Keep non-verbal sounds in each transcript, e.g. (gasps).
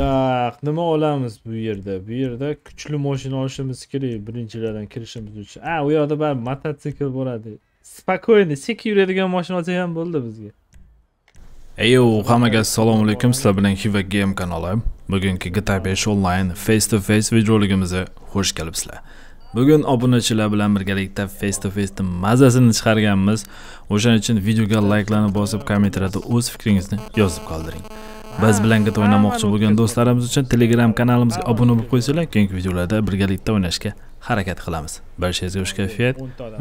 так nima olamiz bu yerda bu yerda kuchli mashina olishimiz kerak birinchilardan kirishimiz uchun a u yoqda baribir mototsikl bo'ladi спокойно sekin yuradigan mashina olsak ham bo'ldi bizga Eyo, hammaga assalomu alaykum. Sizlar bilan Hiva Game kanali. Bugungi GTA 5 online face to face videoligimizga xush kelibsizlar. Bugun obunachilar bilan birgalikda face to face mazasini chiqarganmiz. O'shaning uchun videoga like'larni bosib, kommentariyada o'z fikringizni yozib qoldiring. Biz bilan GTA o'ynamoqchi bo'lgan do'stlarimiz uchun Telegram kanalimizga obuna bo'lib qo'ysanglar, keyingi videolarda birgalikda o'ynashga harakat qilamiz. Barchangizga xush kayfiyat.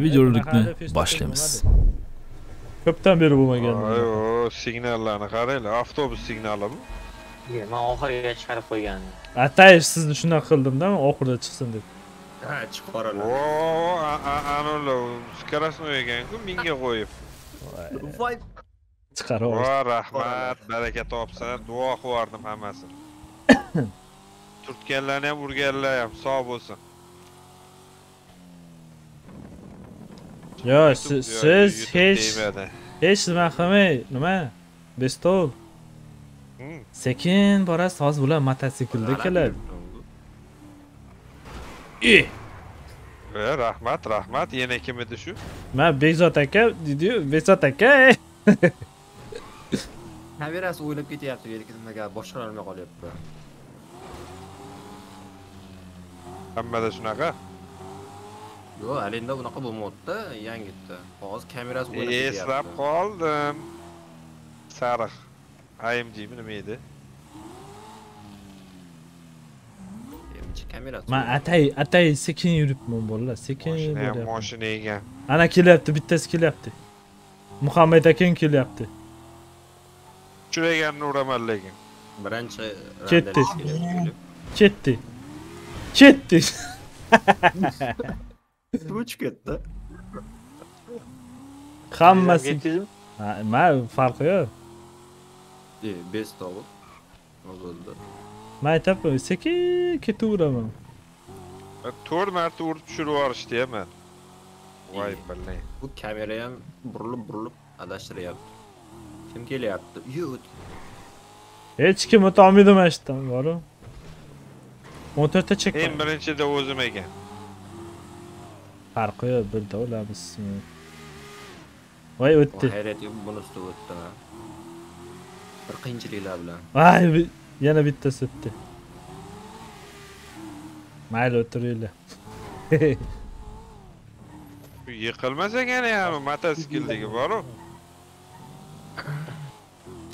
Videolikni boshlaymiz. ko'pdan beri bo'lmagan signallarni qaranglar, avtobus signali bu. man oxiriga chiqarib qo'ygandim atayish sizni shunaqa qildimda oxirida chiqsin deb Ha, chiqaralar. O, anolar скоростной ekan-ku mingga qo'yib. Voy, chiqarib Va rahmat, baraka topsin, duo qilardim hammasini. (coughs) Turtganlarni ham urganlar ham sog' bo'lsin. yo siz hech hech nima qilmay nima bestol Hmm. sekin borasiz hozir bular mototsiklda keladi E, rahmat, rahmat. Yana kim edi shu? man bekzod aka deydiyu bekzod aka. (laughs) kamerasi o'ylab ketyapti, bu yerga nimaga boshqarolmay qolyapti. Hammada shunaqa. Yo, alenda unaqa bo'lmayapti, yangitda. Hozir kamerasi o'ylab ketyapti. Eslab qoldim. Sariq. AMGmi nima edi? Kamerasi. man atay atay sekin yuribman bolalar sekin boryapman mashina ekan. ana kelyapti bittasi kelyapti muhammad akang kelyapti Uraman lekin. birinchi Ketdi. randalik kelyapti. ketdi ketdi Uch ketdi. hammasi yetkazib Ha, man farqi yo'q E, bes tovuq. O bo'ldi. man aytyapman sekin ketaveraman to'rt marta urib tushirib yuborishdi man. Voy. Bu kamera ham burilib burilib adashtiryapti. Kim kelyapti? Yut. hech kim o'tolmaydi mana shu yerdan boru o'n to'rtta chek Eng birinchida o'zim ekan. farqi yo'q birda olamiz voy o'tdi Hayrat buni ustida o'tdi. ha. Bir qiyinchiliklar bilan. voy bi- yana bittasi o'tdi mayli o'tiringlar Bu Yiqilmas ekan ham mototsikldagi boru.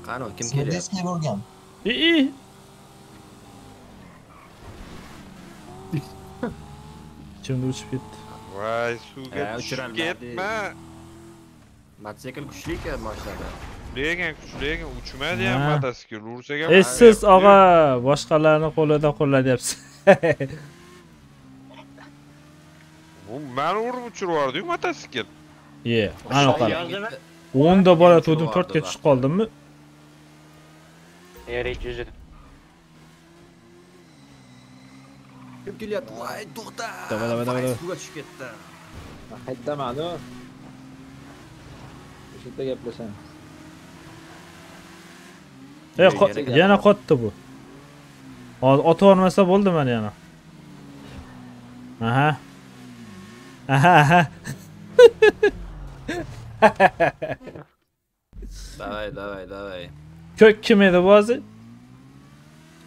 U kim kelyapti? Smedesga bo'lgan. i i kimdir uchib ketdi Voy suvga Ha, tushib uchirolmadi. ketma. Mototsikl kuchli-ku mashinada. Lekin kuchli ekan uchmadi ham. Ursak ham. essiz og'a boshqalarni qo'lida qo'llatyapsiz Bu mani urib uchirib yubordi-yu mototsikl. ye ana qara yozdimi o'nda bola turdim to'rtga tushib qoldimmi yer yuzida Kim kelyapti? Voy, to'xta! Davay, davay, davay, Voy, davay. Suvga tushib ketdi. Qaytdaman u. O'sha yerda gaplashamiz. e qo- yana qotdi bu otib yubormasa bo'ldi mana yana aha aha aha Davay, davay, davay. Ko'k kim edi bu hozir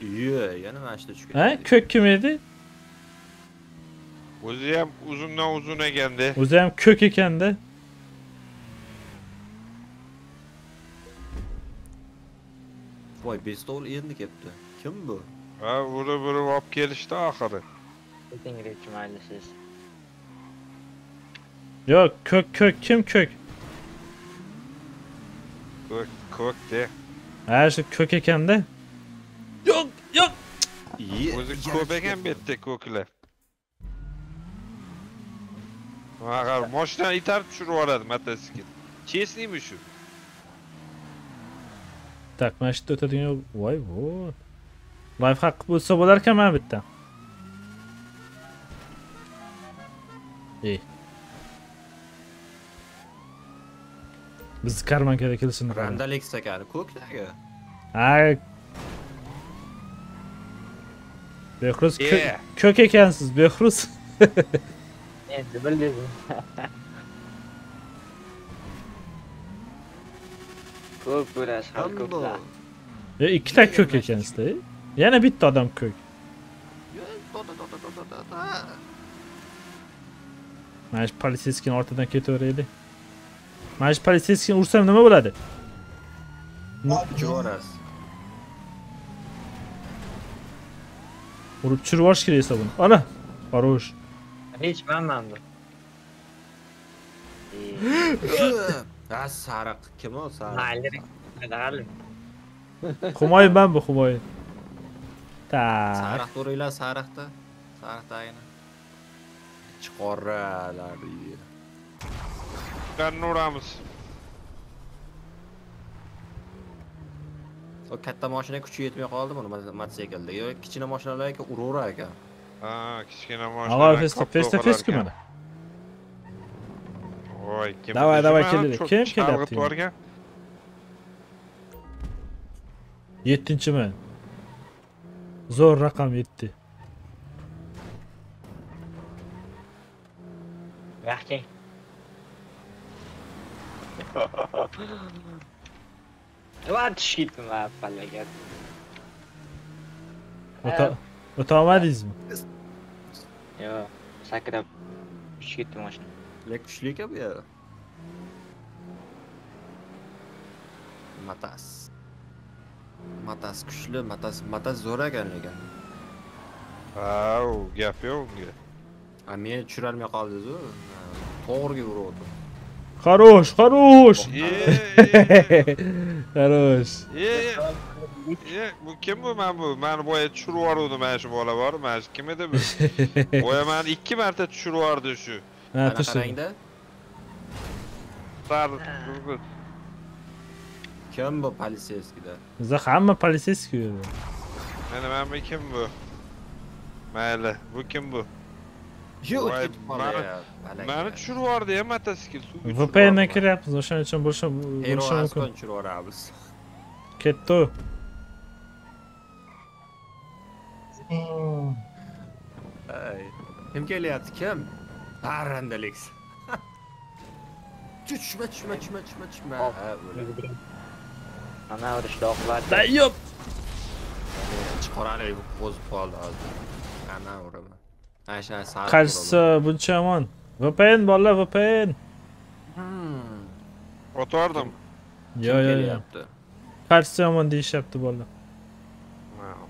Yo, yana mana shunda tushib ha ketdi. ko'k kim edi O'zi ham uzundan uzun ekanda. o'zi ham ko'k ekanda Voy, bestol endi ketdi. Kim bu? Ha, urib urib olib kelishdi oxiri. tinglovchi mayli siz yo'q ko'k ko'k kim ko'k Ko'k, ko'k de. Ha shu ko'k ekanda yo'q yo'q Ye. O'zi ko'p ekan bu yerda ko'klar. Mag'ar mashina itarib tushirib yuboradi mototsikl. Chesniymi shu? tak mana shu yerda o'tadigan voy voy life haq mana bu yerda ey bizni karmankada kelishini qarang Randalik stakani ko'kdagi. ha behruz kö- Yeah. ko'k ekansiz behruz Endi bildingiz. Ko'p hali Hambo. ko'plar. e ikkita ko'k ekansizda yana bitta odam da. mana shu politseyskini ortidan ketaveraylik mana shu politseyskini ursam nima bo'ladi Uchi borasiz. urib tushirib yuborish kerak esa buni ana хорош Hech manman bu. Ha, sariq. Kim o sariq? Mayli. Qani. humoyun man bu humoyun tak Sariq to'ringlar, sariqda. Sariqdagini. Chiqoralar deydi. Qanni uramiz. O katta mashina kuchi yetmay qoldi buni mototsiklda. Yo, kichkina mashinalarga uraverar ekan. Ha, kichkina Ага, mashina. festa festa festa mana Voy, kim Davay, bizi davay, mana keldi. cho- Kim chalg'itib kelyapti endi? yuborgan? yettinchiman zo'r raqam yetti Yaxshi. Ketdim va pallaga. o'ta o'ta olmadingizmi Yo, sakrab tushib ketdim mashina. Lek kuchli ekan bu ya. Matas. Matas kuchli, Matas, Matas zo'r ekan lekin. Ha, gap yo'q unga. A meni tushirolmay qoldiz-ku. To'g'riga uruvdi. хорош хорош Ye, ye, хорош ye, ye, bu kim bu men bu? Meni boya tushirib yuboruvdi mana shu bola bor, mana shu kim edi bu? Boya meni ikki marta tushirib yubordi shu. ha Ana tushdi qarangda. Sariq qizg'iz. Kim bu politsiyskida? bizda hamma politseyskiy edi Mana mana bu kim bu? Mayli, bu kim bu? Mani- tushirib yubordi ya motosikl suvga. yubordi. kiryapmiz o'shaning uchun bo'lishi bo'lishi mumkin tushirib yuboramiz. ketdi Kim kelyapti? Kim? Parrandalik. (laughs) Tushma, tushma, tushma, tushma, tushma. Ha, o'la. Mana urishda oqibati. dayyop Chiqoralik qo'zib qoldi hozir. Ana uraman. Așa, s-a Ca să bunce, man. VPN, bolla, VPN. Hmm. Otardım. Ya ya ya. Karşı yaman değiş yaptı bolla. Wow.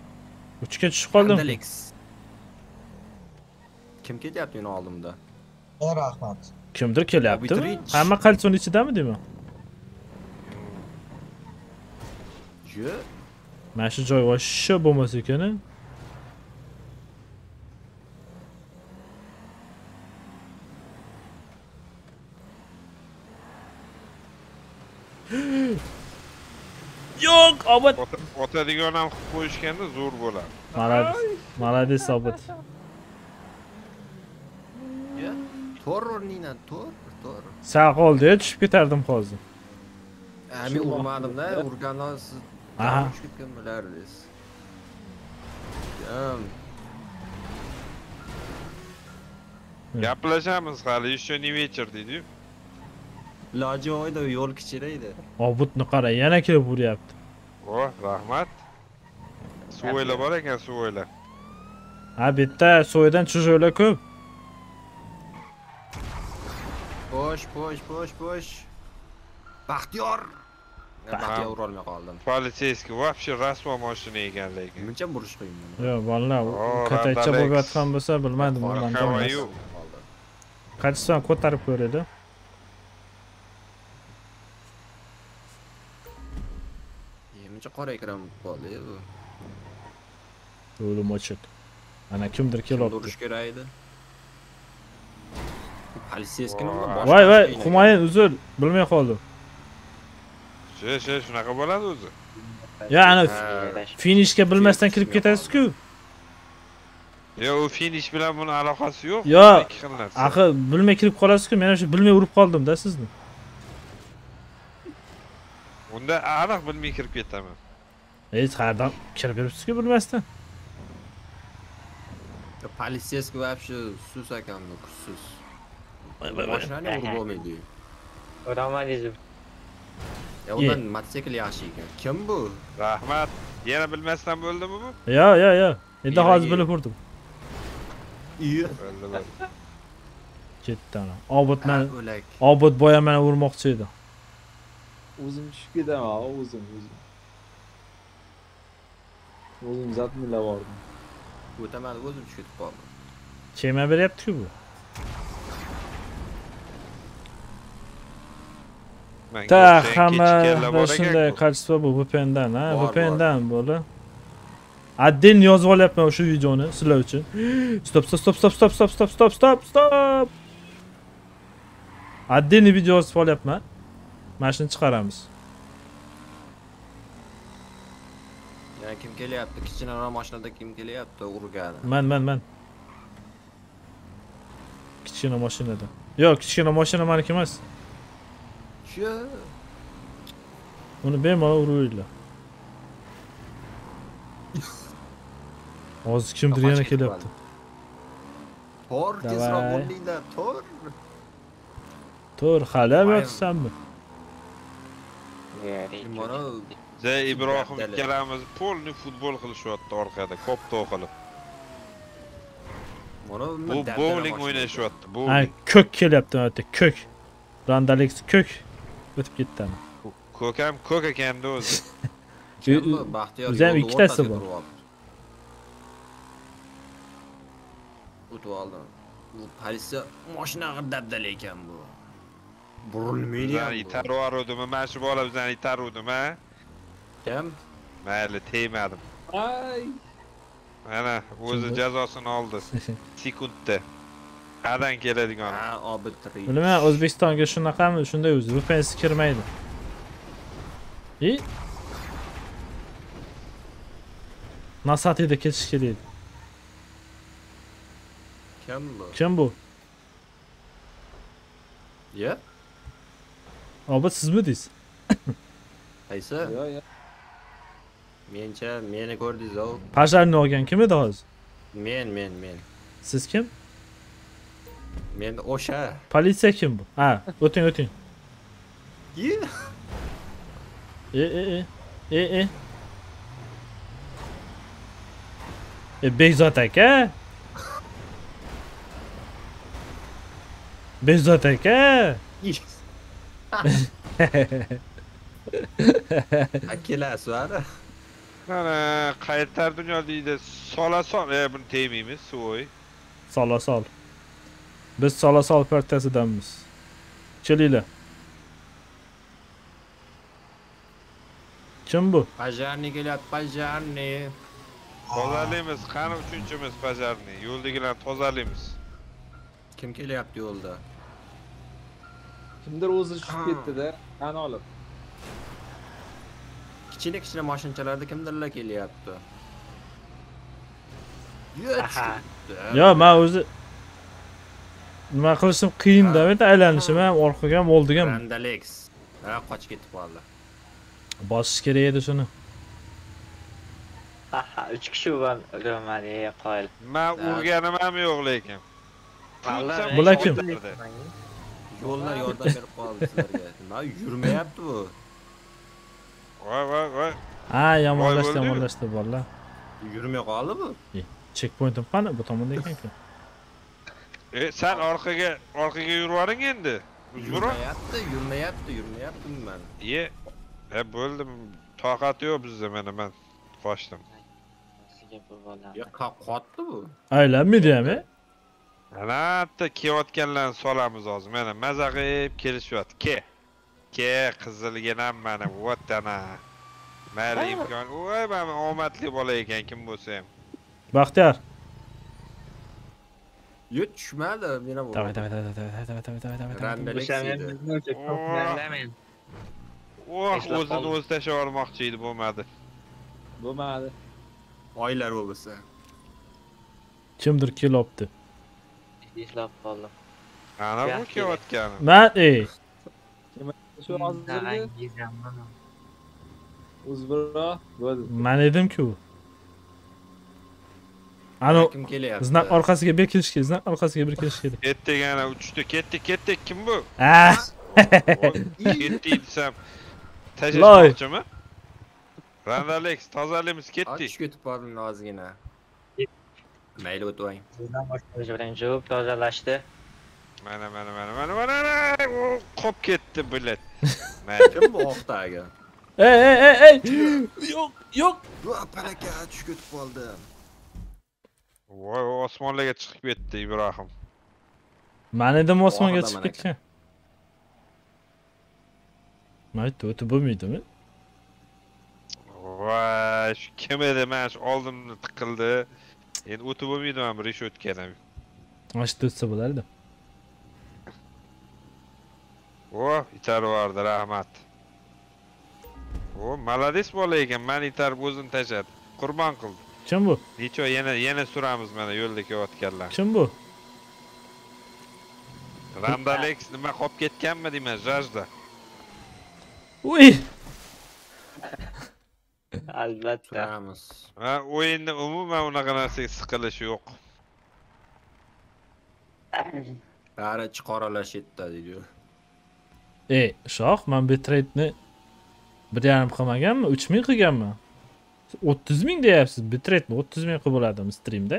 Uçka çıkıp kaldım. Alex. Kim kelyapti meni oldimda? Bor Ahmad. Kimdir kelyapti? Hamma kalsoni ichidami deymi? Yo'q. Mana shu joy voshsha bo'lmasa ekan-a. Yo'q Ota- Otadigan ham qilib qo'yishganda zo'r bo'ladi. молодец молодец Yo. To'r o'rningdan to'r, to'r. sal qoldi tushib ketardim hozir Ha, men urmadim-da, urgandan siz Aha. tushib ketgan bo'lardingiz. Gaplashamiz hali, еще не вечер deydi-yu. Iloji joyida yo'l kichira edi. obudni qara yana kelib uryapti o rahmat. Suv o'yla bor ekan suv o'yla. Ha bitta so'ydan чужойlar ko'p. Bo'sh bo'sh bo'sh bo'sh. Baxtiyor. Baxtiyor urolmay qoldim. Полицейский вообще rasvo mashina ekan. Lekin muncha burish qiyin yo'q bolalar kattacha bo'lib yotgan bo'lsa bilmadim qanchasini ko'tarib ko'raylik Muncha qora ekran qoldi bu. yo'lim ochiq ana kimdir kelyapti urish kerak edi? Politsiyskini Voy. voy voy humoyun uzr bilmay qoldim She, she, shunaqa bo'ladi o'zi. ya ana finishga bilmasdan kirib ketasiz-ku Yo, u finish bilan buni aloqasi yo'q. Yo, ikki xil narsa. axir bilmay kirib qolasiz-ku men shu bilmay urib qoldim-da sizni Unda aniq bilmay kirib ketaman. hech qayerdan kirib yuribsiz-ku bilmasdan Полицейский вообще sus ekan bu kuchsiz. Mashinani urib olmaydi. Romanizm. Ya undan mototsikl yaxshi ekan. Kim bu? rahmat yana bilmasdan bo'ldimi bu yo yo yo endi hozir Yuragi- bilib urdim Iya. bo'ldi bo'ldi ketdi ana obod mani O'lak. obod boya mani urmoqchi edi O'zim tushib ketaman, o'zim, o'zim. O'zim zatmilab bordim. O'taman o'zim tushib ketib qoldim. chema beryapti-ku bu ta hamma shunday качество bu. vpndan ha? Vpndan bo'la отдельно yozib olyapman o'sha videoni sizlar uchun (gasps) stop stop stop stop stop stop stop stop stop stop. Отдельно video yozib olyapman mana shuni chiqaramiz Yana kim kelyapti? Kichkinaroq mashinada kim kelyapti urgani? man man man kichkina mashinada yo'q kichkina mashina maniki emas Shu. uni bemalol uraveringlar hozir kimdir yana kelyapti Tor, tezroq o'rningdan, tor. to'g'ri hali ham yotibsanmi Mana Zay ibrohim ikkalamiz polni futbol qilishyapti orqada kopto qilib bu bowling o'ynashyapti ha bowling ko'k kelyapti mana ko'k randalex ko'k o'tib ketdi ana ko'kam ko'k ekanda o'zi o'zi ham ikkitasi bor. O'tib oldim. Bu. politsiya mashina dabdala ekan bu. بڕمیان تەڕوا ڕۆدمە ماش بۆ لە بزانانی تا ڕوودمە کەم مار لە تێمادم ئەە وزە جازاسن aldı Sikuttu. Nereden geledik ona? Ha, o bitiriyor. Bilmem, Özbekistan göçünün akamı düşünde yüzü. Bu pensi kirmeydi. İyi. Nasıl atıydı keşke değil. Kim bu? Kim bu? Ya? Yeah. Aber siz miydiniz? Haysa? Yo yo. Mencha, meni ko'rdingiz ov. Pashlarni olgan kim edi hozir? Men, men, men. Siz kim? Men O'sha. Politsiya kim bu? Ha, o'ting, o'ting. Ye. E, e, e. E, e. E Bekzod aka. Bekzod aka. Akilasi var. mana qaytar dunyo deydi sola sol. E buni tegmaymiz suvoy sola sol. Biz sola sol partiyasidanmiz kelinglar kim bu? Pajarni kelyapti, pajarni. tozalaymiz qani uchinchimiz bajarni yo'ldagilarni tozalaymiz Kim kelyapti yo'lda? Kimdir o'zi tushib ketdi-da, qani olib. Kichkina kichkina mashinchalarda kimdirlar kelyapti. Yo man o'zi nima qilishim qiyinda endi aylanishim ham orqaga ham oldiga ham Randalex. Ha, qochib ketib qoldi. bosish kerak edi shuni Aha, uch kishi ey qoyil. man urganim ham yo'q lekin Bular kim? Yollar yoldan gelip bağlısılar geldi. (laughs) Lan yürüme yaptı bu. Vay vay vay. Ha yamanlaştı yamanlaştı valla. Yürüme kaldı mı? Checkpoint'im qani bu tomonda ekan ekanku. E sen arkaya arkaya yürüvarın orqaga orqaga yurvaring endi. Yurmayapti, yurmayapti, yurmayapti men. Ye. E bo'ldi, toqat yo'q bizda mana men qochdim. Ya qotdi bu. Aylanmaydi ham, e? ana bitta kelayotganlarni solamiz hozir mana maza qilib kelishyapti ke ke qizilginam mana вот ana mayli imkon voy mana omadli bola ekan kim bo'lsa ham baxtiyor Yo düşmedi yine bu. Tamam tamam tamam tamam tamam tamam tamam tamam. Randelik siydi. Oh, o'zini o'zi tashlab olmoqchi edi, bo'lmadi. Bo'lmadi. Oylar bo'lsa. Kimdir kelopti. Islam faldım. Ana bu ki ot yani. Mən ey. Mən edim ki o. Ano znak arkasıga bir kilish keldi, znak arkasıga bir kilish keldi. Ketdi yana uchdi, ketdi, ketdi. Kim bu? Ah. Ha. Ketdi desam. Tashlashmoqchimi? Ranvalex, tozalaymiz ketdik. Ochib ketib bordim ozgina. Bizdan boshqa birinchi yuvib tozalashdi. Mana mana mana mana mana mana u qop ketdi bilet. Kim bu oqdagi ey ey ey ey yo'q yo'q va palaka tushib ketib qoldim Voy osmonlarga chiqib ketdi Ibrohim. man edim osmonga chiqib ketgan mayt o'tib bo'lmaydimi Voy shu kim edi mana shu oldimni tiqildi. Endi o'tib bo'lmaydi bir ish o'tganim. mana shu o'tsa bo'lardi O, itarib yubordi, rahmat. O, malades bola ekan, mani itarib o'zini tashladi. Qurbon qildi. kim bu Necha yana yana suramiz mana yo'lda kelayotganlar. kim bu Ramdalex nima qolib ketganmi deyman, jajda. uy Albatta. turamiz Ha, o'yinda umuman unaqa narsaga siqilish yo'q. bari chiqaralash yetdi deydi ey shoh man bitrate'ni bir yarim qilmaganmi uch ming qilganman o'ttiz ming deyapsiz bitrate'ni o'ttiz ming qilib bo'ladimi streamda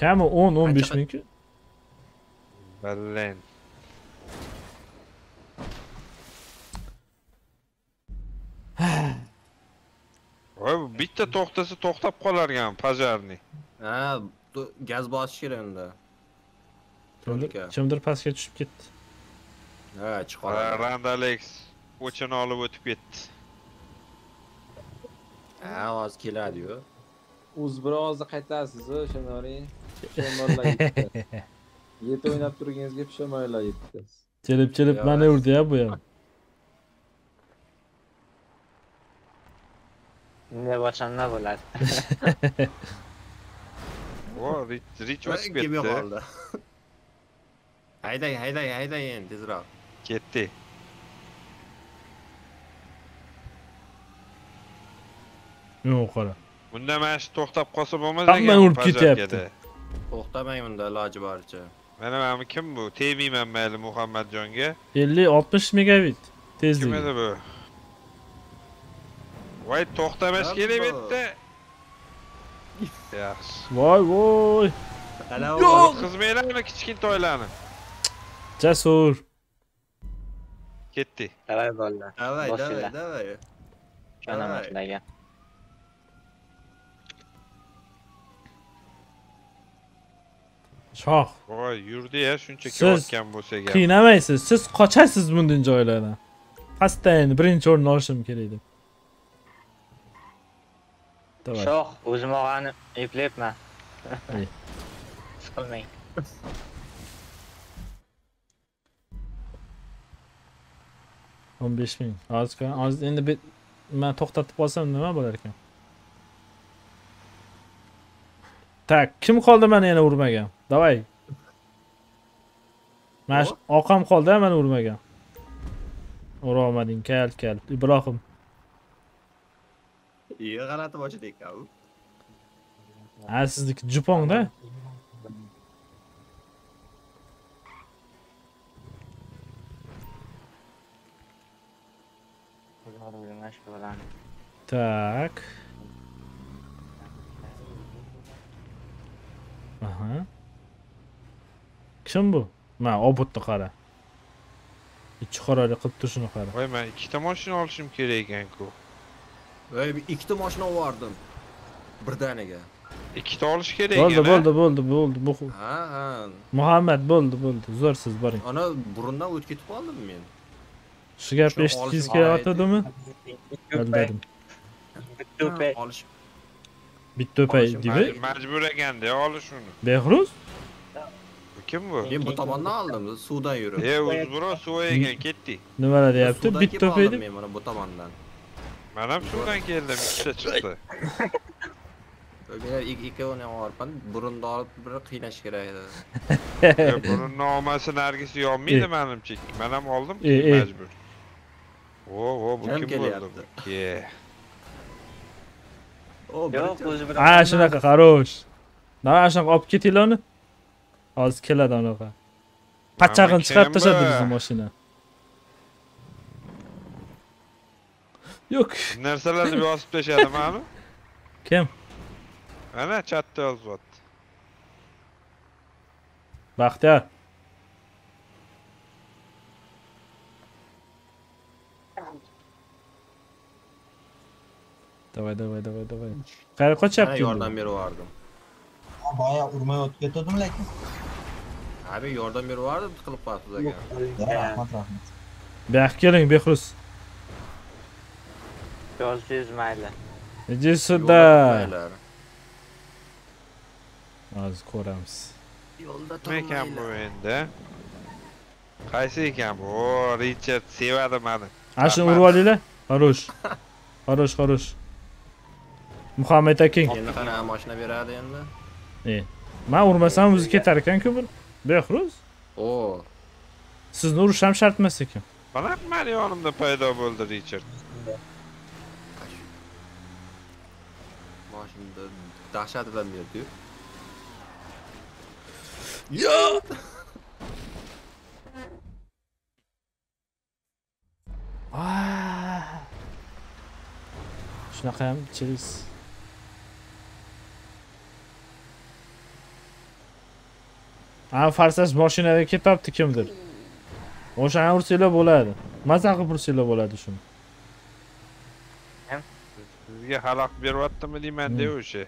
kami o'n o'n besh mingku. Bitta to'xtasa to'xtab qolargan pajarni. ha gaz bosish kerak unda kimdir pastga tushib ketdi ha chiqaradi Randalex o'chini olib o'tib ketdi. ha hozir keladi-yu Uz birozni qaytasiz Shanoring. Pushamonlar yetdi. (laughs) Yet o'ynab turganingizga pushamonlar yetdi. as- urdi ya bu ham Ne boshanda bo'ladi. Vo, (laughs) Rich Rich o'tib kelmay (laughs) ketdi. qoldi hayday hayday hayday endi tezroq Ketdi. yo'q qara Bunda mana shu to'xtab qolsa bo'lmas Hamma ekan bu urib ketyapti. to'xtamang bunda iloji boricha Mana mana kim bu? Tegmayman mayli Muhammadjonga. ellik oltmish megabit Kim tezligi edi bu? Vay to'xtamash kelibdi. Yaxshi. Voy voy. Yo'q, qizmanglarmi kichkintoylarni? Jasur. Ketdi. Davay bolalar. Davay, davay, davay. Jonamat lagan. shoh voy yurdi ya shuncha kelayotgan bo'lsa gap qiynamaysiz siz qochasiz bundan joylardan pastda endi birinchi o'rin olishim kerak deb давай. Shoh, o'zim og'ani eplayapman. Ey. Siqilmang. o'n besh ming. Hozir hozir endi man to'xtatib qolsam nima bo'lar ekan? Tak kim qoldi mani yana urmagan давай mana shu oqam qoldi mani urmagan urolmading kal kal ibrohim iyi g'alati boshladi ekan u ha sizniki jupongda tak. Aha. Kim bu? Mana obodni qara. İchi qoralik qilib turishini qara. Voy, men ikkita mashina olishim kerak ekan-ku. Voy bir ikkita mashina olib birdaniga Ikkita olish kerak bo'ldi bo'ldi bo'ldi bo'ldi bu ha ha. Muhammad bo'ldi bo'ldi zo'r siz boring ana burundan o'tib ketib qoldimmi men olishib kelayotgandimi Ko'pay. aldadim Ko'pay. olish bitta o'pay Olishim deymi Maj- Majbur ekanda olish uni. behruz? Kim bu? men bu tomondan oldim suvdan yurib E, uzburo suv ekan, ketdi. nimalar deyapti Suvdan bitta kelib o'pay oldim deb men mana bu tomondan Men ham suvdan keldim, ikkita chiqdi. men ik- ikkovini olibman burunni olib bir qiynash kerak edi E, Buni nomasi nargisi yonmaydi E. menimcha. Men ham oldim, E, e. majbur. O, o, bu Kim o o'zi bilan. ha shunaqa xarosh mana shunaqa olib ketinglar uni hozir keladi anaqa pachag'ini chiqarib tashladi bizni mashina yo'q narsalarni bosib tashladi mani (laughs) kim ana chatda yozyapti baxtiyor давай давай давай давай qayerga Mana qochyapti yordam endi beryubordim boya urmay o'tib ketdim lekin abi yordam beryubordim tiqilib qolibsiz aka Ya, rahmat rahmat bu yoqqa keling behruz Yozsangiz mayli. иди сюда hozir ko'ramiz. Yo'lda nima ekan bu endi? Qaysi ekan bu? O richard sevadi mani. Ana shuni urib olinglar xarosh xarosh xarosh muhammad aking endi qanaqa mashina beradi endi. Man urmasam o'zi ketar ekanku bu behruz o. Sizni urish ham shart emas ekan. Mana mani yonimda paydo bo'ldi richard dahshatidan berdiyu Ah. shunaqa ham через ana farsash mashinada ketyapti kimdir. O'shani ursanglar bo'ladi. Maza qilib ursanglar bo'ladi shuni. Sizga xalaqit beryaptimi deyman de o'sha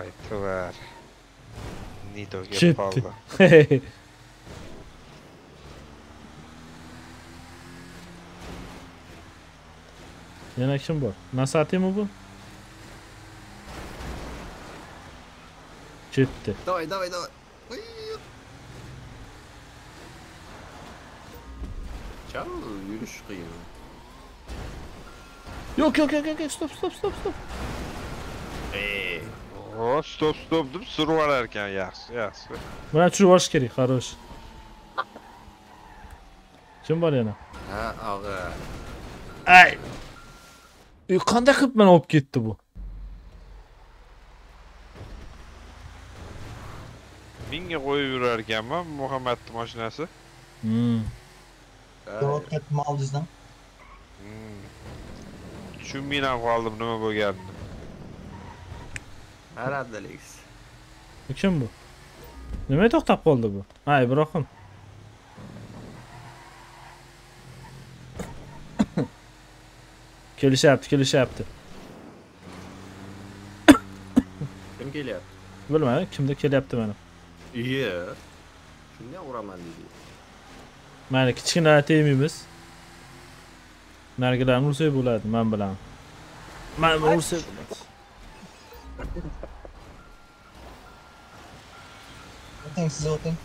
voy tuvar nidoga Ketdi. qoldi (laughs) yana kim bor nasatimi bu ketdi давай давай давай chal yurish qiyin yo'q yo'q yo'q yo'q stop stop stop stop Ey, o stop stop deb ekan yaxshi yaxshi buni tushirib olish kerak xarosh kim bor yana? Ha og'a ay E, qanday qilib meni olib ketdi bu. Mingga qo'yib yurar ekanman muhammadni mashinasi Hmm. o'tib ketdim oldingizdan Hmm. tushunmay ham qoldim nima bo'lganini maradalik Bu kim bu? Nimaga to'xtab qoldi bu? Ha (coughs) ibrohim kelishyapti kelishyapti kim kelyapti bilmadim kimdir kelyapti mana iye shunday uraman dedi. Mayli kichkina tegmaymiz narigilarni ursak bo'ladi man bilan bilan ursak bo'ladi teng sizib o'ting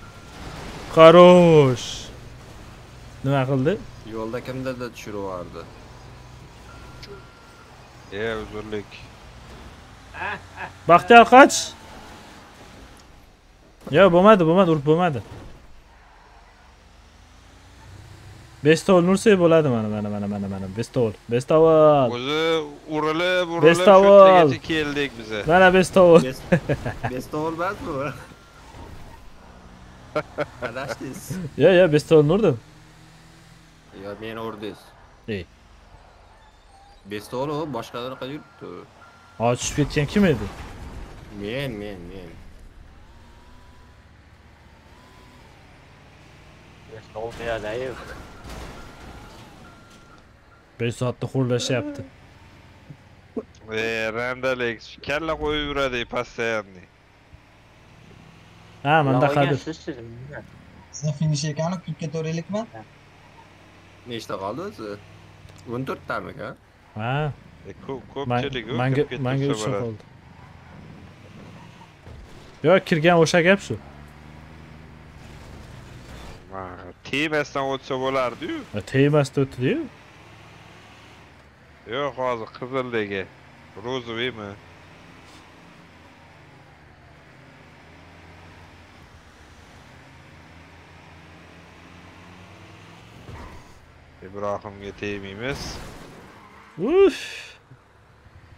Qarosh. Nima qildi? Yo'lda kimdirdir tushirib yubordi. E, uzrlik. Baxtiyor qoch. Yo, bo'lmadi, bo'lmadi, urib bo'lmadi. 5 tavul nursa bo'ladi mana mana mana mana mana 5 tavul. 5 tavul. O'zi urilib, urilib keldik biz. Mana 5 tavul. 5 tavul emas bu. adashdingiz Yo'q, yo'q, bestol nurdim. yo meni urdingiz Ey. bestovul u boshqa yoqqa yuribdi Ha, tushib ketgan kim edi? men men men Olmayadi-yu. 5 soatda xo'rlashyapti. e randalik shu kalla qo'yib yuradi постоянный Ha, manda qadir. Siz siz. sizni finish ekanu klipga ketaveraylikmi nechta qoldi o'zi o'n to'rttamika Ha, e, ko'p man- ko'pchilik manga manga ketsa 3 bo'ladi. qoldi. Yo'q, kirgan o'sha gap shu. Ma, tegmasdan o'tsa bo'lardi-yu Ha, Tegmasda o'tdi-yu. yo'q hozir qizildagi розовыйmi gunohimga tegmaymiz uf!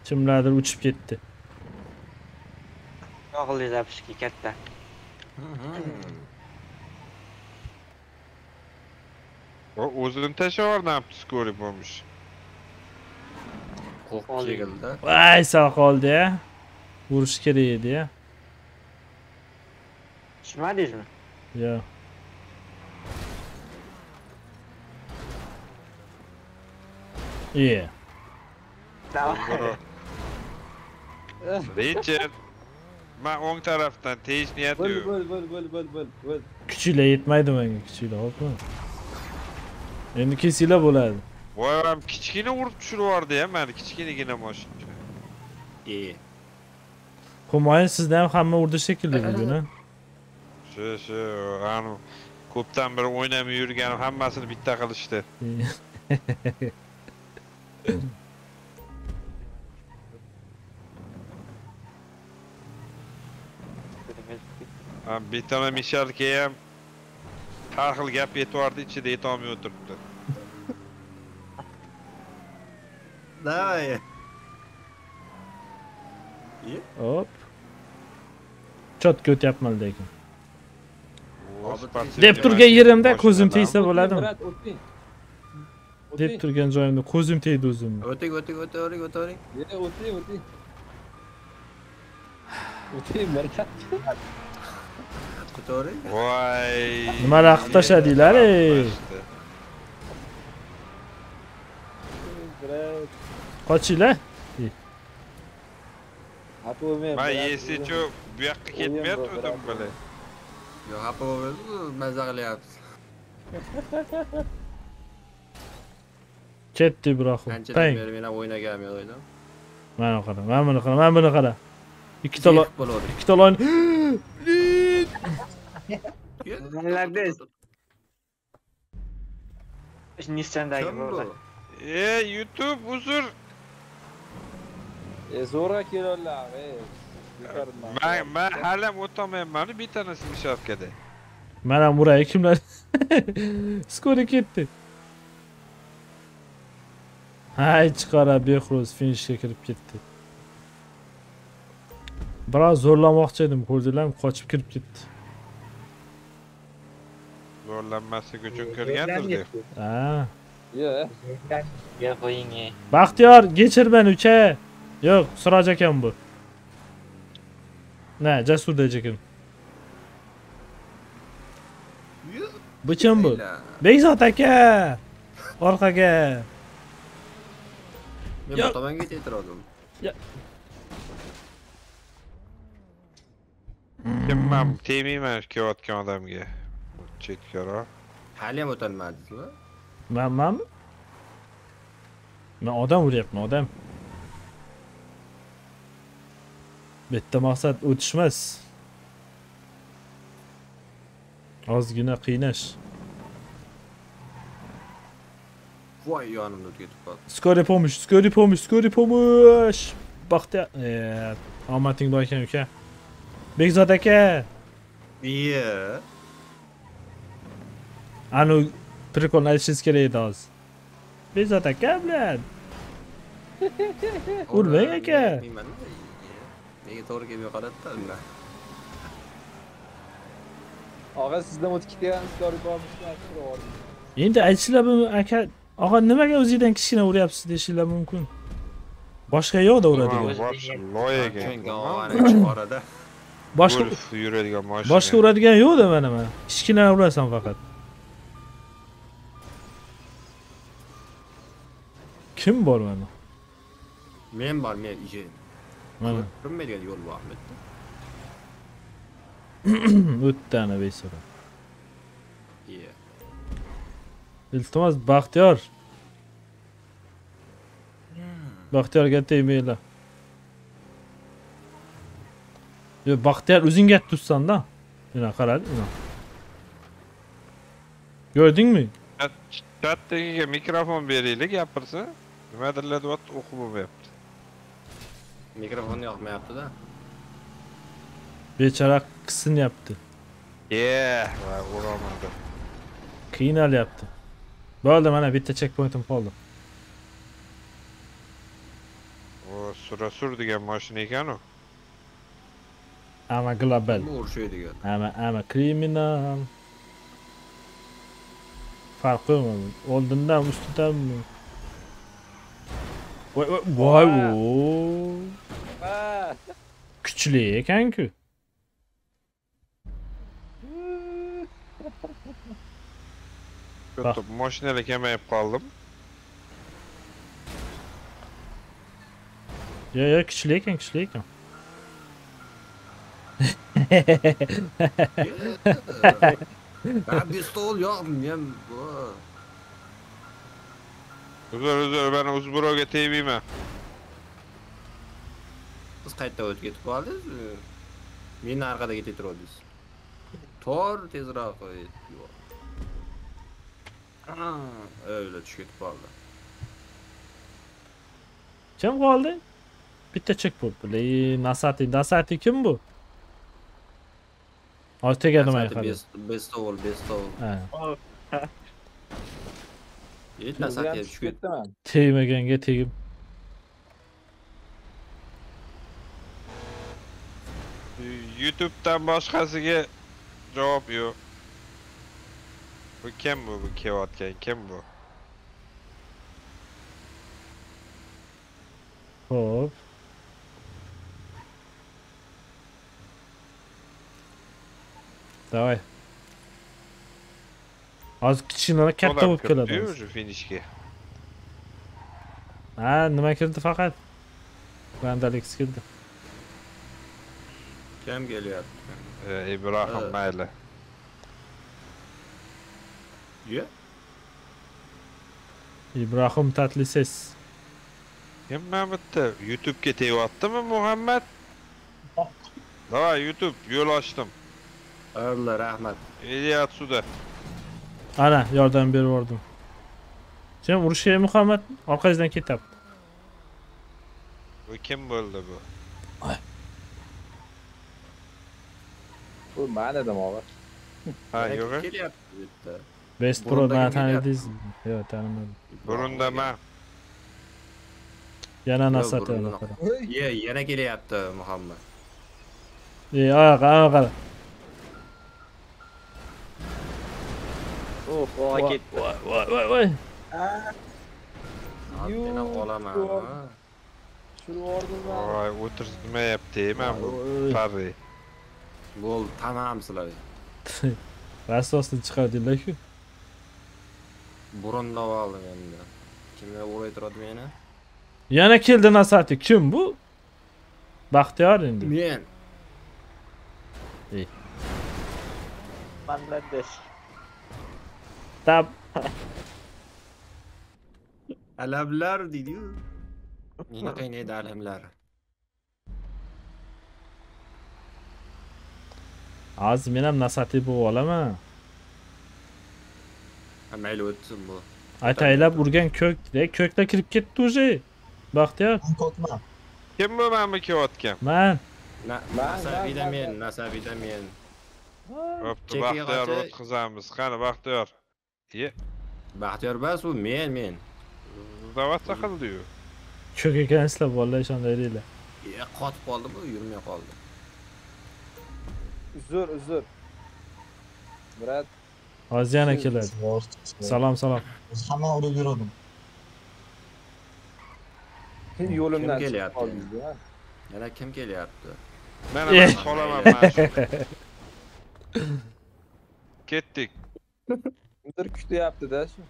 Kimlardir uchib ketdi. Og'li zapishki katta. O'zini tashlab yubordi скорый помощь qo'rqib kelganda voy sog' qoldi ya. Urish kerak edi ya. Tushmadingizmi yo'q Iya. Davay. (laughs) Richard. Men o'ng tarafdan tegish niyati Bo'l, yo'q. bo'l, bo'l, bo'l, bo'l, bo'l, bo'l. Kuchinglar yetmaydi menga kuchinglar, hopmi? Endi kesinglar bo'ladi. Voy ham kichkina urib tushirib yubordi ya meni kichkinagina mashina. E. Humoyin sizda ham hamma urdi shekilli bugun, ha? Shu shu anu ko'pdan beri o'ynamay yurganim hammasini bitta qilishdi. (laughs) Ha, Bittama Mishalga ham har xil gap aytvordi, ichida aytolmay o'tiribdi. Давай. Hop. Chotga o'tyapman lekin. Hozir Deb turgan yerimda ko'zim tegsa O'ting, bo'ladimi? deb turgan joyimda ko'zim tegdi o'zimni. O'ting o'ting o'tavering o'ting o'ting o'ting o'ting markat o'tavering voy. Nimalar qilib tashladinglar ey qochinglar man если что bu yoqqa ketmayotgandim bola yo'q xafa bo'lmaysiz mazza qilyapsiz (laughs) Ketdi Ibrohim. Qanchadan Tang. beri men ham o'ynaganim yo'q edim. Mana qara, mana buni qara, mana buni qara. Ikkita lo bo'laverdik. ikkita loyn. Nimalardiz? Nissandagi Kim bu? bo'ldi. E YouTube uzr. E, zo'rg'a kelinglar, ey. Yuqoridan. Men men hali ham o'tamayapman bittanasi nishotkada. Mana muray kimlar? (laughs) Skori ketdi. Hay chiqara Behruz finishga kirib ketdi. Biroz zo'rlamoqchi edim, ko'rdinglarmi? Qochib kirib ketdi. Zo'rlanmaslik uchun kirgandir. Ha. Ye. Yo qo'ying. Baxtiyor, kechir meni uka. Yo'q, Siroj akam bu. Na, Jasurda ekan. Bu kim bu? Bekzod aka. Orqaga. Men bu tomonga ketirdim. Kim men tegmayman kelayotgan odamga. Chetkaro. Hali ham o'tolmadingizmi? Men menmi? Men odam uryapman, odam. Bitta maqsad o'tish emas. Ozgina qiynash. Voy, yonimda ketib qoldi. Skori помощь, skori помощь, skori помощь. Baxtiyor. E, omading bor ekan uka. Bekzod aka. Iye. Anu prikolni aytishingiz kerak edi hozir. Bekzod aka bilan. Urmang aka. Nega to'g'ri kelmay qoladi-da undan. Og'a sizdan o'tib ketgan story bormishmi? aytib yubordim. Endi aytishlar bu aka, og'a nimaga o'zingizdan kichkina uryapsiz deyishinglar mumkin. Boshqa yo'qda uradigan. Loyaga. Boshqa yuradigan mashina. boshqa uradigan yo'qda mana mana. Kichkina urasan faqat. Kim bor mana? Men bor, men iye. Mana Ko'rinmaydigan yo'l bu Ahmedda. (clears throat) o'tdi ana besora. Iltimos Baxtiyor. Baxtiyorga tegmanglar. Yo, Baxtiyor o'zing gap tutsan-da. Mana qaradi, mana. Gördingmi? Chatdagiga mikrofon beraylik, gapirsa. Nimadirlar deyapti, o'qib bo'lmayapti. Mikrofon yoqmayapti-da. Bechara qisinyapti. Yeah, va urolmadi. Qiynalyapti. Bo'ldi, mana bitta checkpointim qoldi. sura sur degan mashina ekan u ama global Bu urishaydigan. ama ama kriminal farqi yo'q oldindan ustidanmi voy voy voy oo. Ha! kuchli ekan-ku Bak. Kötü qoldim yo yo kuchli ekan kuchli ekan Ben bir stol men bu. uzr uzr man uzburoga tegmayman Siz qayerda o'tib ketib qoldingiz? Meni orqada ketib turibsiz. Tor tezroq qo'y. Ah, Öyle ketib qoldi. kim bitta chek bo'libdi e, nasati. Nasati kim bu? Tegadimay qara Bestol, bestol. ha Hech Shu narsa bilan tushib tushib ketdi. ketdiman. tegmaganga tegib youtubedan boshqasiga javob yo'q bu kim bu bu kelayotgan kim bu Hop. Давай. Hozir kichkina katta Odam bo'lib keladi. kirdi-yu hozir. shu finishga Ha, nima kirdi faqat? Vandalik kirdi. Kim kelyapti? E, ibrohim Ha. mayli Yo. Ibrohim Tatlises. kim man bitta youtube'ga tegyaptimi muhammad давай youtube yo'l ochdim Allah rahmat. edi отсюда Ana, yordam berib yubordim. Sen urushga Muhammad orqangizdan ketyapti. bu kim bo'ldi bu Bu men edim og'a. ha Yana yo'q kim kelyapti bu yerda? Best Pro Burundagi meni kelyapti. tanidingiz? Yo'q, tanimadim. burunda man Yana Yo'q, nasat burundan yana. Ye, yana kelyapti Muhammad. Ey, oyoq, oyoq qara. Oh, voy ketdi. Voy, voy, voy, voy. Yana qolaman. yo'q. ha. Tushirib yubordim man. voy o'tirmayapti man bu Voy. parri Bo'ldi, tamam sizlar. Chiqardinglar-ku. Burunda oldim endi. Kimga o'ray turadi meni? Yana Nasati. Kim bu? Baxtiyor endi. Men. Bangladesh. Tab (laughs) Alamlar deydi-yu. Meni qiynaydi alamlar. hozir men ham Nasati bo'lib olaman. عمال وتم عاد هيلعب ورجان كوك ده كوك ده كريكت توجي باختيار kim bu ben mi kiyotkim? Man. Na, nasabida men, nasabida men. Bo'pti, Baxtiyor o'tkazamiz. Qani Baxtiyor? Ye. Baxtiyor emas, u men, men. Da'vat taqildi-yu. Cho'k ekansizlar bolalar shunday deydilar. E, qotib qoldi bu, yurmay qoldi. Uzr, uzr. Murat, Hozir yana keladi. Salom, salom. Hamma urib yurdim. yo'limdan chiqib kelyapti? qoldingiz ha? Yana kim kelyapti? mana Eh. man solaman mana shu ketdik Kimdir kutyapti-da shu.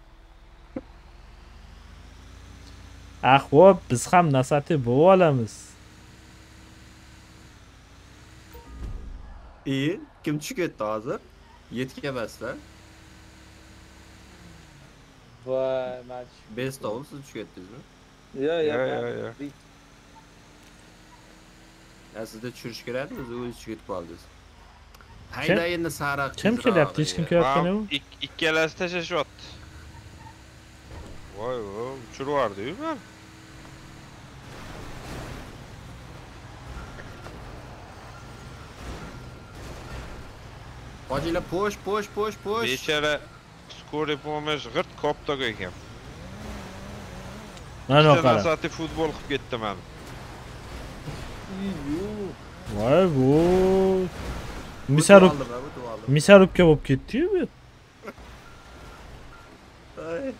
Ah, hop, biz ham Nasati bo'lib olamiz. E, kim tushib ketdi hozir? Yetkamasdan. Voy, men tushib- Bestov siz? Yo, yo, yo yo man- yo Ya sizda tushirish kerakmi, o'zi o'zingiz tushib ketib qoldingiz. Hayda endi sariq. Kim kelyapti? Hech kim ik- ikkalasi tashlashyapti voy uchirib yubordi-yu man Hojilar po'sh, po'sh, po'sh, po'sh. bechara skoriy помощь g'irt koptok ekan Mana ikkita qara. nasati futbol qilib ketdi mani voy bu misarub Bu duvaldi, bu duvaldi. misarubka bo'lib ketdi-yu bu Ay.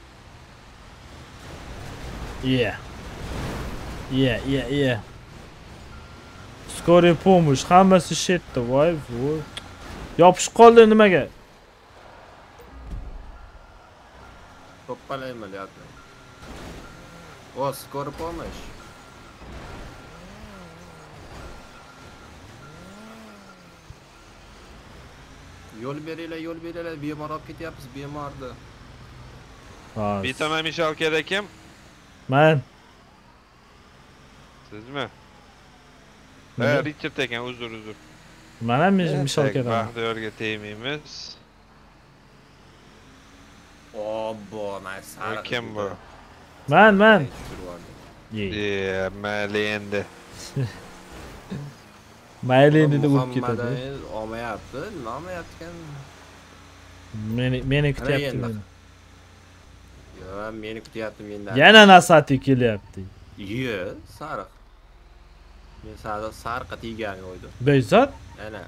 Iya. Iya, iya, iya. Скорый помощь, hammasi shetda, voy, voy. Yopishib qoldi nimaga? To'ppalaymi lyapti. O, skori помощь. Yo'l beringlar, yo'l beringlar. Bemor olib ketyapmiz, bemorni. Ha, Betaman Mishalkada kim? Man. Sizmi? Nima? Ha, Richard ekan, uzr, uzr. Man ham mishal Tak, kedaman. Baxtiyorga tegmaymiz. Obbo, men Bu sariq. kim bu? Man, man. Ye. Ye, mayli endi. Mayli endi deb urib ketadi. Muhammad olmayapti, nima olmayapti ekan? Meni meni endi. meni. Yo, meni kutyapti mendan. Yana Nasati kelyapti. Yo, sariq. Men sariq sariqqa teggan o'ydim. Behzod, Ana.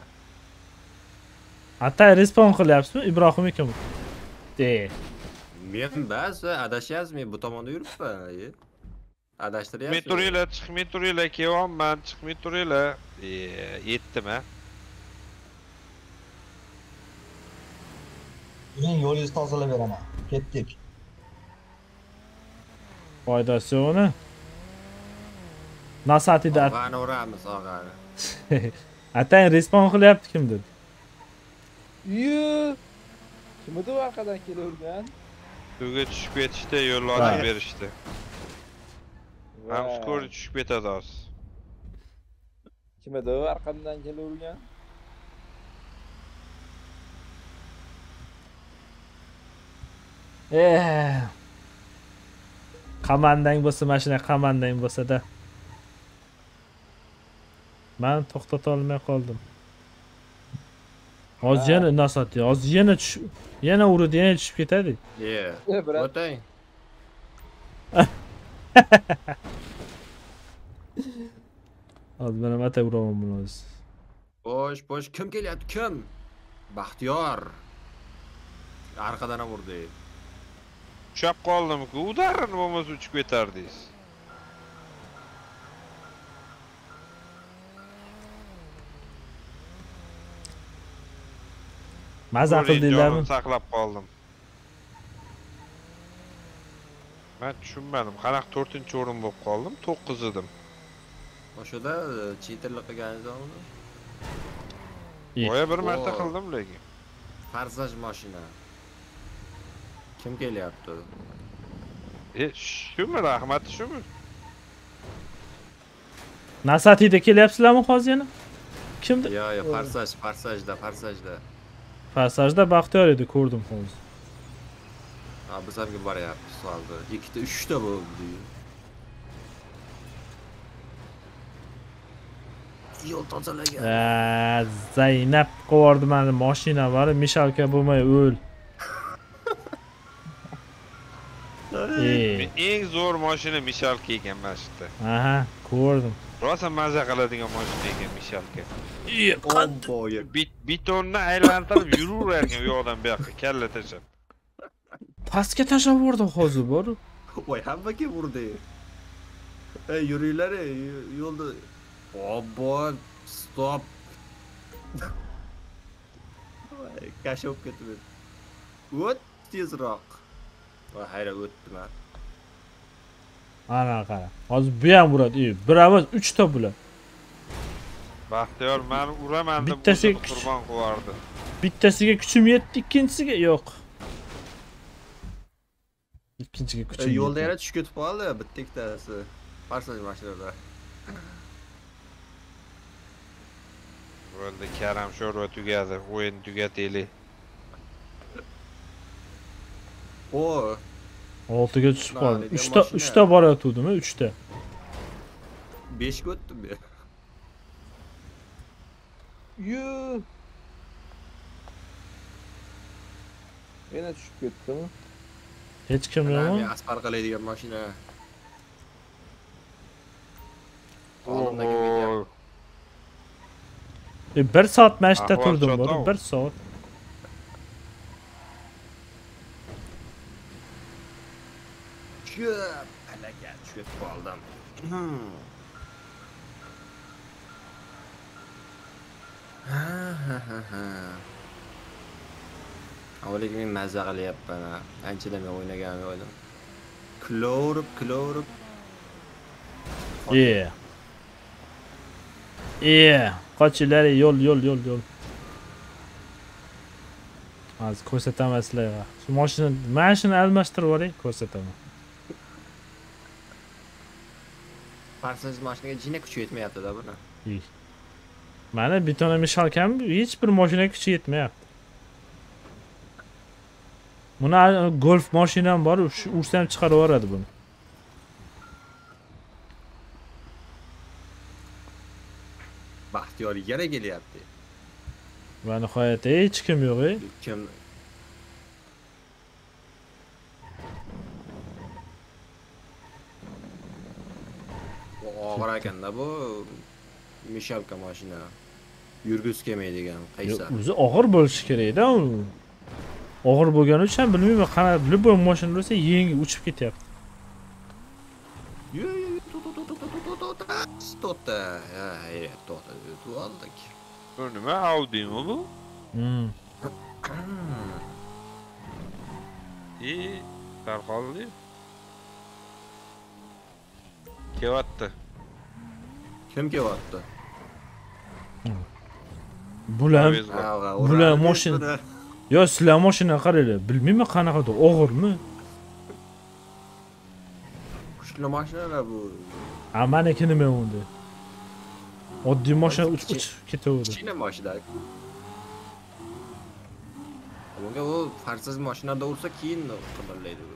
atay respawn qilyapsizmi? Ibrohim bu. De. Men bas adashyapsiz, men bu tomonda yuribman. e. Adashtiryapsiz. Chiqmay turinglar, chiqmay turinglar, kelyapman, chiqmay turinglar. Ye, yetdim ha. Yuring yo'lingizni tozalab beraman. Ketdik. Foydasi yo'q uni. Nasatida (laughs) at- Og'ani uramiz, og'ani. atay respawn qilyapti kimdir. Yu. Kim u orqadan kelavergan? Suvga tushib ketishdi, yo'lni Va. ochib berishdi. Ham Va, skori tushib ketadi hozir. Kim edi u orqamdan kelavergan? Eh. Qamandang bo'lsa, mashina qamandang bo'lsa-da. Men to'xtata olmay qoldim. Hozir yana nasat, hozir yana tushib, yana urdi, yana tushib ketadi. Ye. E, brat. O'tang. Hozir men ham atay uraman buni hozir. Bosh, bosh kim kelyapti? Kim? Baxtiyor. Arqadan ham urdi. Tushab qoldim-ku, udarini bo'lmasa uchib ketardingiz. Maza qildinglarmi? saqlab qoldim. Men tushunmadim. Qanaqa 4-o'rin bo'lib qoldim? 9 edim. O'shada cheaterlik qilganingiz uni. Boya bir marta qildim lekin. Farsaj mashina. Kim kelyapti? E, shumi rahmat, shumi? Nasatida kelyapsizlarmi hozir yana? Kimdi? Yo, yo, farsaj, farsajda, farsajda. Farsajda Baxtiyor edi, ko'rdim hozir. Ha, biz hamga boryapmiz hozir. Ikkita, uchta bo'ldi. Yo'l tozalagan. Aa, Zaynab qo'yordi mani mashina var, bo'lmay o'l. Men E, eng zo'r mashina Mishalka ekan mana shu yerda. aha, qiladigan mashina ekan Mishalka. Obbo, ye- Bit bitonni aylantirib yuraver ekan u yoqdan bu yoqqa kalla tashlab. Pastga tashlab yubordi hozir bor. Voy, hammaga urdi. Ey, yuringlar, ey, yo- yo'lda. Obbo, stop. Voy, Kash olib ketdi. O't tezroq. Voy, hayra o'tdim ha. Ana qara. Hozir bu ham uradi. E, bir emas, 3 ta bular. Baxtiyor meni uraman deb Bittasi- o'zini qurbon qilardi. Bittasiga kuchim yetdi, ikkinchisiga yo'q. Ikkinchiga kuchim Yo'lda yetdi. yana tushib ketib qoldi, bitta ikkitasi. Farsaj mashinada. Bo'ldi, Karam sho'rva tugadi. O'yin tugataylik. O, 6 göt süper. 3'te 3'te var atıyordum ha 3'te. 5 göttüm ya. Yuu. Yine düşüp gittim. Hiç kim yok mu? Aspar kalaydigan mashina. Oğlumdaki video. E, bir saat meşte durdum bu. Bir saat. Çöp. Hele gel çöp aldım. Hmm. (laughs) Avvaliga men mazza qilyapman anchadan o'ynagan o'ydim klorib klorib yeah yeah qoch ilari yo'l yo'l yo'l yo'l. Hozir ko'rsataman sizlarga shu mashina mana shuni almashtirib yuboring ko'rsataman Farsiz mashinaga jina kuchi yetmayapti-da buni. Mana betona mishalkam hech bir mashina kuchi yetmayapti. Buni golf mashinam bor, ursam chiqarib yuboradi buni. Baxtiyor yana kelyapti. Va nihoyat hech kim yo'q, ey. Kim ekanda bu mishalka mashina yurgisi kelmaydigan qaysi o'zi og'ir bo'lishi kerakda u og'ir bo'lgani uchun ham bilmayman qana любой mashina bo'lsa yengil uchib ketyapti to'rtta to'rtta oldik bu nima audimi bu и darholli kelyapti Kim kelyapti? Bular Bular mashina- yo sizlar mashina qaranglar, bilmayman qanaqadir og'irmi? Kuchli mashinalar bu. A maniki nima unda? Oddiy mashina uchib ketaveradi. Kichkina mashina. Bunga u farsiz mashinada ursa keyin qimirlaydi bu.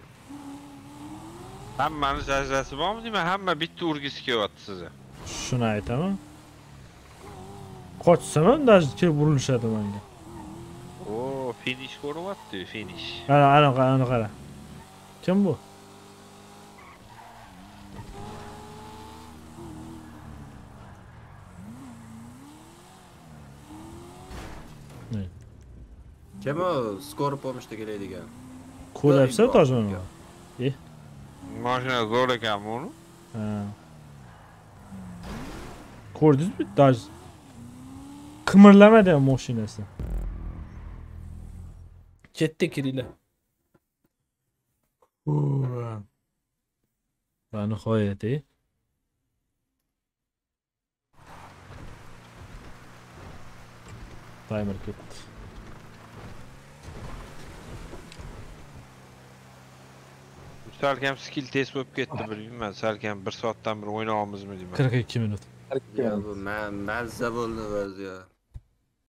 Hammani jajrasi bormi hamma bitta urgisi kelyapti sizga. Shuni aytaman. Qochsam ham даже kelib urilishadi menga. O, finish ko'ryapti, finish. Ana, ana, ana qara. Kim bu? Kim o skor pomishda keladigan? Ko'ryapsan Voy, tojmani? Mashina zo'r ekanmi uni? Ha. Ko'rdingizmi? Даже qimirlamadi ham mashinasi. Ketdi kiringlar. Va nihoyat, ey. Timer ketdi. Salkam skill test bo'lib ketdi, bilmayman. Salkam 1 soatdan bir o'ynayapmizmi deyman. 42 minut. Ya bu ben ben zabonlu benziyor.